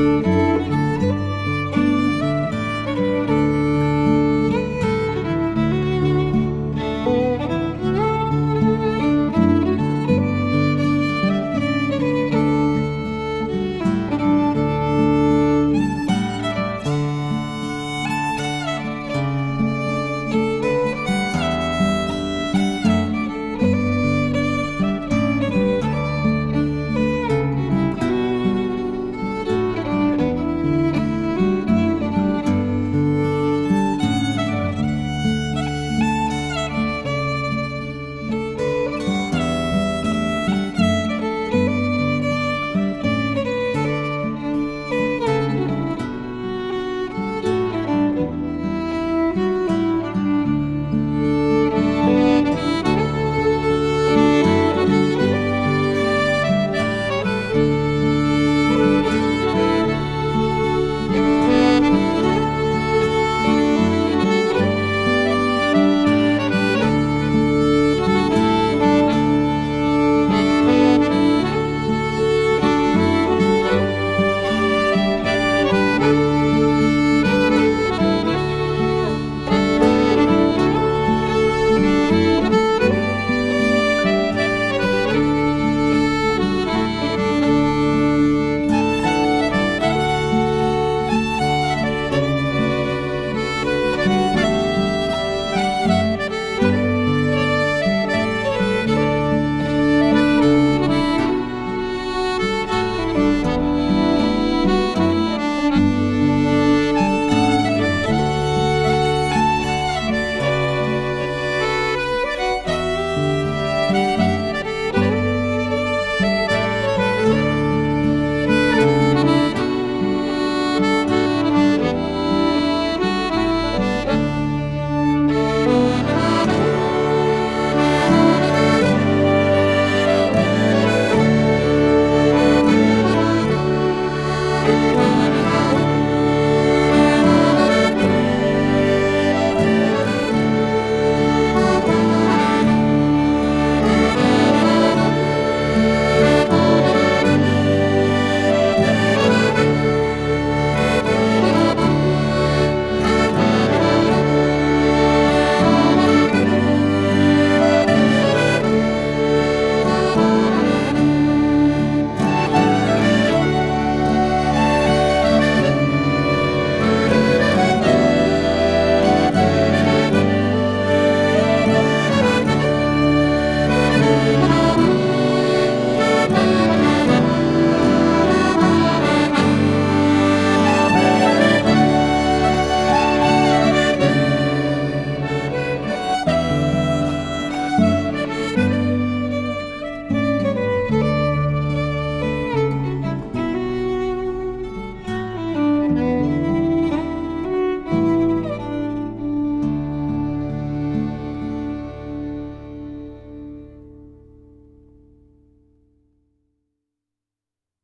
Música